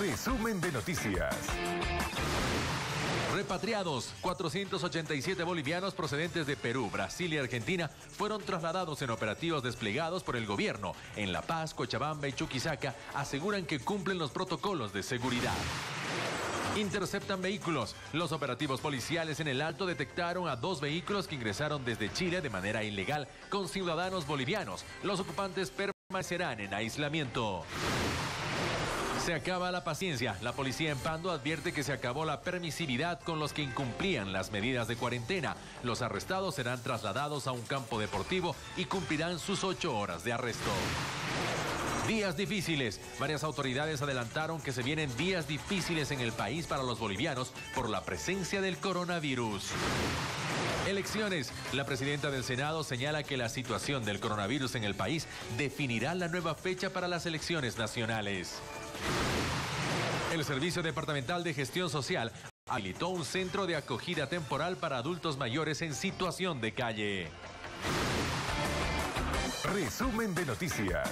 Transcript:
Resumen de noticias. Repatriados, 487 bolivianos procedentes de Perú, Brasil y Argentina fueron trasladados en operativos desplegados por el gobierno. En La Paz, Cochabamba y Chuquisaca aseguran que cumplen los protocolos de seguridad. Interceptan vehículos. Los operativos policiales en el Alto detectaron a dos vehículos que ingresaron desde Chile de manera ilegal con ciudadanos bolivianos. Los ocupantes permanecerán en aislamiento. Se acaba la paciencia. La policía en Pando advierte que se acabó la permisividad con los que incumplían las medidas de cuarentena. Los arrestados serán trasladados a un campo deportivo y cumplirán sus ocho horas de arresto. Días difíciles. Varias autoridades adelantaron que se vienen días difíciles en el país para los bolivianos por la presencia del coronavirus. Elecciones. La presidenta del Senado señala que la situación del coronavirus en el país definirá la nueva fecha para las elecciones nacionales. El Servicio Departamental de Gestión Social habilitó un centro de acogida temporal para adultos mayores en situación de calle. Resumen de noticias.